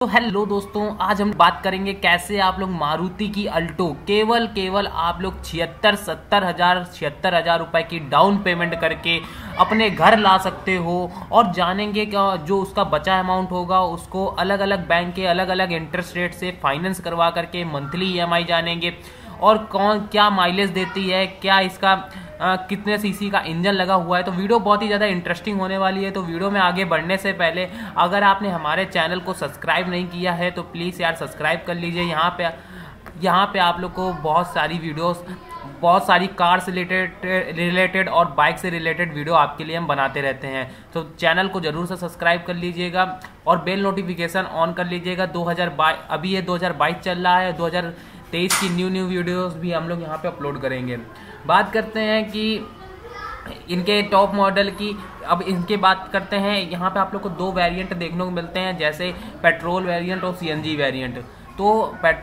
तो हेलो दोस्तों, आज हम बात करेंगे कैसे आप लोग मारुति की अल्टो, केवल केवल आप लोग छिहत्तर, सत्तर हज़ार, छिहत्तर हज़ार रुपए की डाउन पेमेंट करके अपने घर ला सकते हो और जानेंगे कि जो उसका बचा अमाउंट होगा, उसको अलग अलग बैंक के अलग अलग इंटरेस्ट रेट से फाइनेंस करवा करके मंथली ईएमआई जानेंगे। और कौन क्या माइलेज देती है क्या इसका आ, कितने सीसी का इंजन लगा हुआ है। तो वीडियो बहुत ही ज़्यादा इंटरेस्टिंग होने वाली है। तो वीडियो में आगे बढ़ने से पहले अगर आपने हमारे चैनल को सब्सक्राइब नहीं किया है तो प्लीज़ यार सब्सक्राइब कर लीजिए। यहाँ पे यहाँ पे आप लोग को बहुत सारी वीडियोस बहुत सारी कार से रिलेटेड रिलेटेड और बाइक से रिलेटेड वीडियो आपके लिए हम बनाते रहते हैं। तो चैनल को ज़रूर से सब्सक्राइब कर लीजिएगा और बेल नोटिफिकेशन ऑन कर लीजिएगा। 2022 अभी ये 2022 चल रहा है। 2023 की न्यू न्यू वीडियोस भी हम लोग यहाँ पे अपलोड करेंगे। बात करते हैं कि इनके टॉप मॉडल की, अब इनके बात करते हैं, यहाँ पे आप लोग को दो वेरिएंट देखने को मिलते हैं, जैसे पेट्रोल वेरिएंट और सीएनजी वेरिएंट तो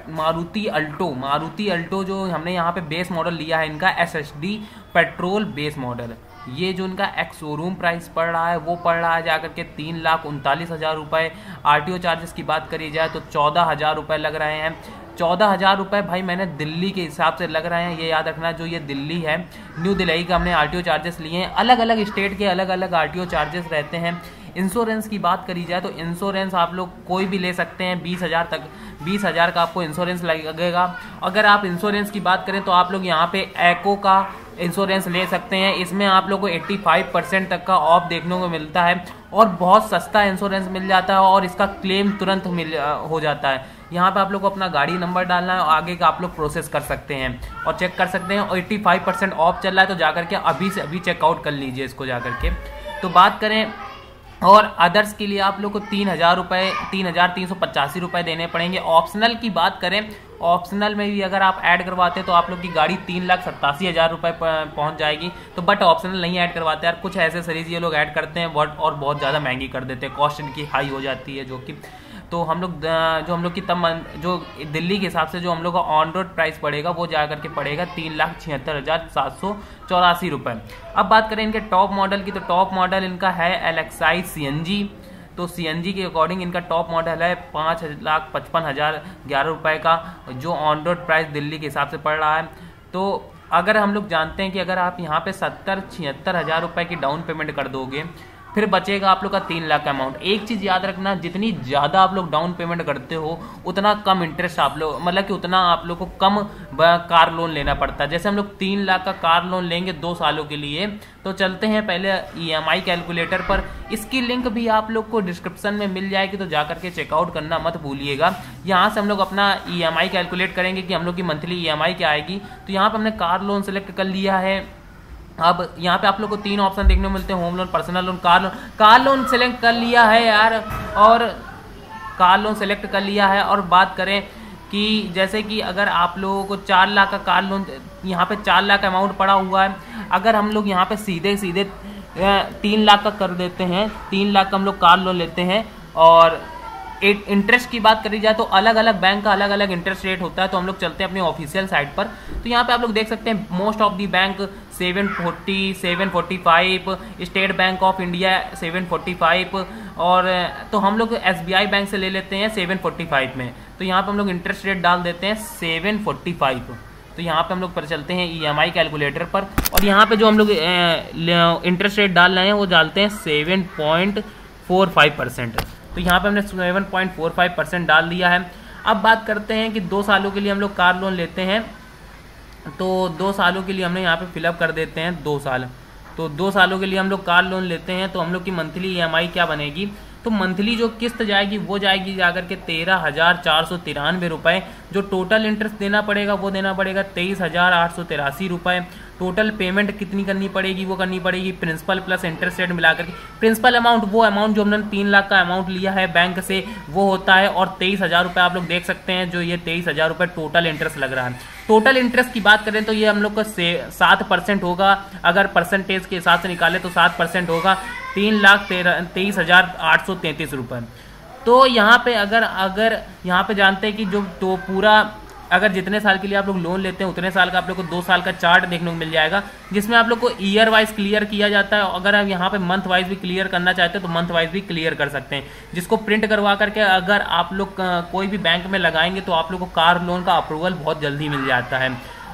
मारुति अल्टो मारुति अल्टो जो हमने यहाँ पे बेस मॉडल लिया है, इनका एसएसडी पेट्रोल बेस मॉडल ये जो इनका एक्स शोरूम प्राइस पड़ रहा है, वो पड़ रहा है जाकर के तीन लाख उनतालीस हज़ार रुपये आर चार्जेस की बात करी जाए तो चौदह हज़ार रुपये लग रहे हैं। चौदह हज़ार रुपये भाई मैंने दिल्ली के हिसाब से लग रहे हैं, ये याद रखना जो ये दिल्ली है। न्यू दिल्ली का हमने आरटीओ चार्जेस लिए हैं। अलग अलग स्टेट के अलग अलग आर चार्जेस रहते हैं। इंश्योरेंस की बात करी जाए तो इंश्योरेंस आप लोग कोई भी ले सकते हैं, बीस हज़ार तक, बीस हज़ार का आपको इंश्योरेंस लगेगा। अगर आप इंश्योरेंस की बात करें तो आप लोग यहाँ पे एको का इंश्योरेंस ले सकते हैं। इसमें आप लोग को 85 परसेंट तक का ऑफ़ देखने को मिलता है और बहुत सस्ता इंश्योरेंस मिल जाता है और इसका क्लेम तुरंत मिल हो जाता है। यहाँ पे आप लोग को अपना गाड़ी नंबर डालना है और आगे का आप लोग प्रोसेस कर सकते हैं और चेक कर सकते हैं। और 85 परसेंट ऑफ़ चल रहा है तो जाकर के अभी से अभी चेकआउट कर लीजिए इसको जाकर के। तो बात करें, और अदर्स के लिए आप लोग को तीन हज़ार रुपये तीन हज़ार तीन सौ पचासी रुपये देने पड़ेंगे। ऑप्शनल की बात करें ऑप्शनल में भी अगर आप ऐड करवाते हैं तो आप लोग की गाड़ी तीन लाख सत्तासी हज़ार रुपये पहुँच जाएगी। तो बट ऑप्शनल नहीं ऐड करवाते यार, कुछ ऐसे सरीज ये लोग ऐड करते हैं बट और बहुत ज़्यादा महँगी कर देते हैं। कॉस्ट इनकी हाई हो जाती है, जो कि तो हम लोग जो हम लोग की तब जो दिल्ली के हिसाब से जो हम लोग का ऑन रोड प्राइस पड़ेगा, वो जा करके पड़ेगा तीन लाख छिहत्तर हज़ार सात सौ चौरासी रुपये अब बात करें इनके टॉप मॉडल की तो टॉप मॉडल इनका है एलेक्साई सी एन जी तो सी एन जी के अकॉर्डिंग इनका टॉप मॉडल है पाँच लाख पचपन हज़ार ग्यारह रुपये का, जो ऑन रोड प्राइस दिल्ली के हिसाब से पड़ रहा है। तो अगर हम लोग जानते हैं कि अगर आप यहाँ पे सत्तर छिहत्तर हज़ार रुपये की डाउन पेमेंट कर दोगे फिर बचेगा आप लोग का तीन लाख का अमाउंट एक चीज़ याद रखना, जितनी ज़्यादा आप लोग डाउन पेमेंट करते हो, उतना कम इंटरेस्ट आप लोग मतलब कि उतना आप लोग को कम कार लोन लेना पड़ता है. जैसे हम लोग तीन लाख का कार लोन लेंगे दो सालों के लिए तो चलते हैं पहले ईएमआई कैलकुलेटर पर. इसकी लिंक भी आप लोग को डिस्क्रिप्शन में मिल जाएगी तो जाकर के चेकआउट करना मत भूलिएगा. यहाँ से हम लोग अपना ईएमआई कैलकुलेट करेंगे कि हम लोग की मंथली ईएमआई क्या आएगी. तो यहाँ पर हमने कार लोन सेलेक्ट कर लिया है. अब यहाँ पे आप लोग को तीन ऑप्शन देखने को मिलते हैं home loan personal loan car loan car loan select कर लिया है यार, और कार लोन सेलेक्ट कर लिया है। और बात करें कि जैसे कि अगर आप लोगों को चार लाख का कार लोन यहाँ पे चार लाख अमाउंट पड़ा हुआ है, अगर हम लोग यहाँ पे सीधे सीधे तीन लाख का कर देते हैं, तीन लाख का हम लोग कार लोन लेते हैं, और इंटरेस्ट की बात करी जाए तो अलग अलग बैंक का अलग अलग इंटरेस्ट रेट होता है तो हम लोग चलते हैं अपनी ऑफिशियल साइट पर। तो यहाँ पे आप लोग देख सकते हैं most of the bank seven forty seven forty five State Bank of India seven forty five और तो हम लोग एसबीआई बैंक से ले लेते हैं सेवन फोर्टी फाइव में। तो यहाँ पे हम लोग इंटरेस्ट रेट डाल देते हैं सेवन फोर्टी फाइव तो यहाँ पे हम लोग पर चलते हैं ई e कैलकुलेटर पर, और यहाँ पे जो हम लोग इंटरेस्ट रेट डाल रहे हैं, वो डालते हैं seven point four five percent तो यहाँ पे हमने seven point four five percent डाल दिया है। अब बात करते हैं कि दो सालों के लिए हम लोग कार लोन लेते हैं। तो दो सालों के लिए हमने यहाँ पे फिलअप कर देते हैं, दो साल। तो दो सालों के लिए हम लोग कार लोन लेते हैं तो हम लोग की मंथली ई क्या बनेगी? तो मंथली जो किस्त जाएगी, वो जाएगी जाकर के तेरह हज़ार चार सौ तिरानवे रुपये जो टोटल इंटरेस्ट देना पड़ेगा, वो देना पड़ेगा तेईस हज़ार आठ सौ तिरासी रुपये टोटल पेमेंट कितनी करनी पड़ेगी, वो करनी पड़ेगी प्रिंसिपल प्लस इंटरेस्ट रेट मिलाकर के। प्रिंसिपल अमाउंट वो अमाउंट जो हमने तीन लाख का अमाउंट लिया है बैंक से, वो होता है और तेईस हज़ार रुपये आप लोग देख सकते हैं जो ये तेईस हज़ार रुपये टोटल इंटरेस्ट लग रहा है। टोटल इंटरेस्ट की बात करें तो ये हम लोग का सात परसेंट होगा। अगर परसेंटेज के हिसाब से निकाले तो सात परसेंट होगा। तीन लाख तेरह, तेईस हज़ार आठ सौ तैंतीस रुपये तो यहाँ पे अगर अगर यहाँ पे जानते हैं कि जो तो पूरा अगर जितने साल के लिए आप लोग लोन लेते हैं, उतने साल का आप लोग को दो साल का चार्ट देखने को मिल जाएगा, जिसमें आप लोग को ईयर वाइज क्लियर किया जाता है। अगर आप यहाँ पे मंथ वाइज भी क्लियर करना चाहते हैं तो मंथ वाइज भी क्लियर कर सकते हैं। जिसको प्रिंट करवा करके अगर आप लोग कोई भी बैंक में लगाएँगे तो आप लोग को कार लोन का अप्रूवल बहुत जल्दी मिल जाता है।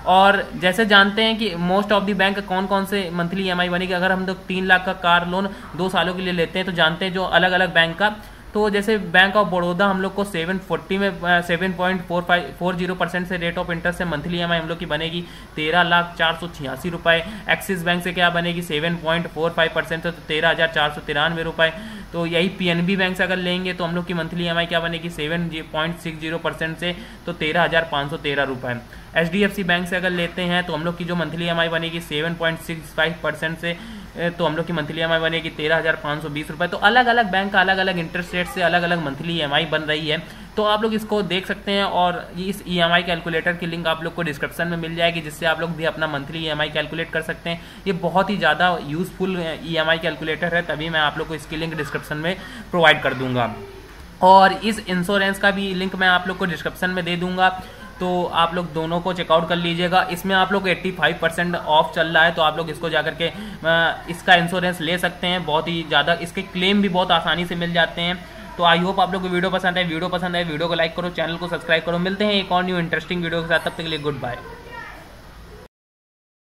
और जैसे जानते हैं कि मोस्ट ऑफ़ दी बैंक कौन कौन से मंथली ई बनेगी? अगर हम लोग तीन लाख का कार लोन दो सालों के लिए लेते हैं तो जानते हैं जो अलग अलग बैंक का तो जैसे बैंक ऑफ़ बड़ौदा हम लोग को सेवन फोर्टी में seven point four five four zero percent से रेट ऑफ़ इंटरेस्ट से मंथली ई हम लोग की बनेगी। तेरह लाख चार सौ छियासी रुपये एक्सिस बैंक से क्या बनेगी? Seven point four five percent से तो तेरह हज़ार चार सौ तिरानवे रुपये तो यही पीएनबी बैंक से अगर लेंगे तो हम लोग की मंथली ई क्या बनेगी? Seven point six zero percent से तो तेरह हज़ार पाँच सौ तेरह रुपये H D F C bank से अगर लेते हैं तो हम लोग की जो मंथली ई बनेगी? Seven point six five percent से तो हम लोग की मंथली ई बनेगी तेरह हज़ार पाँच सौ बीस रुपये तो अलग अलग बैंक का अलग अलग इंटरेस्ट रेट से अलग अलग मंथली ई बन रही है। तो आप लोग इसको देख सकते हैं और इस ई एम आई कैलकुलेटर की लिंक आप लोग को डिस्क्रिप्शन में मिल जाएगी, जिससे आप लोग भी अपना monthly E M I calculate कर सकते हैं। ये बहुत ही ज़्यादा useful E M I calculator है, तभी मैं आप लोग को इसकी लिंक डिस्क्रिप्शन में प्रोवाइड कर दूँगा। और इस इंश्योरेंस का भी लिंक मैं आप लोग को डिस्क्रिप्शन में दे दूँगा। तो आप लोग दोनों को चेकआउट कर लीजिएगा। इसमें आप लोग 85 परसेंट ऑफ़ चल रहा है तो आप लोग इसको जाकर के इसका इंश्योरेंस ले सकते हैं। बहुत ही ज़्यादा इसके क्लेम भी बहुत आसानी से मिल जाते हैं। तो आई होप आप लोग को वीडियो पसंद है वीडियो पसंद है वीडियो को लाइक करो चैनल को सब्सक्राइब करो। मिलते हैं एक और न्यू इंटरेस्टिंग वीडियो के साथ। तब तक के लिए गुड बाय